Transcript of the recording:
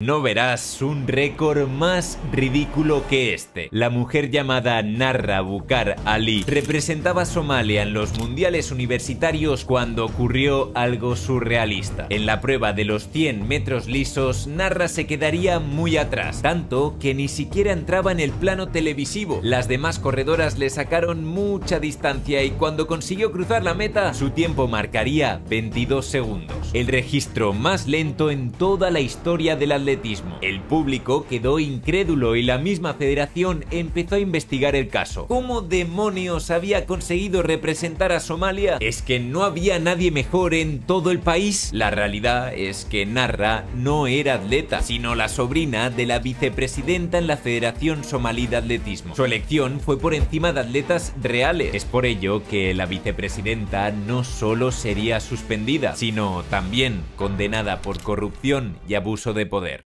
No verás un récord más ridículo que este. La mujer llamada Narra Bukar Ali representaba a Somalia en los mundiales universitarios cuando ocurrió algo surrealista. En la prueba de los 100 metros lisos, Narra se quedaría muy atrás, tanto que ni siquiera entraba en el plano televisivo. Las demás corredoras le sacaron mucha distancia y cuando consiguió cruzar la meta, su tiempo marcaría 22 segundos. El registro más lento en toda la historia del el público quedó incrédulo y la misma federación empezó a investigar el caso. ¿Cómo demonios había conseguido representar a Somalia? ¿Es que no había nadie mejor en todo el país? La realidad es que Narra no era atleta, sino la sobrina de la vicepresidenta en la Federación Somalí de Atletismo. Su elección fue por encima de atletas reales. Es por ello que la vicepresidenta no solo sería suspendida, sino también condenada por corrupción y abuso de poder.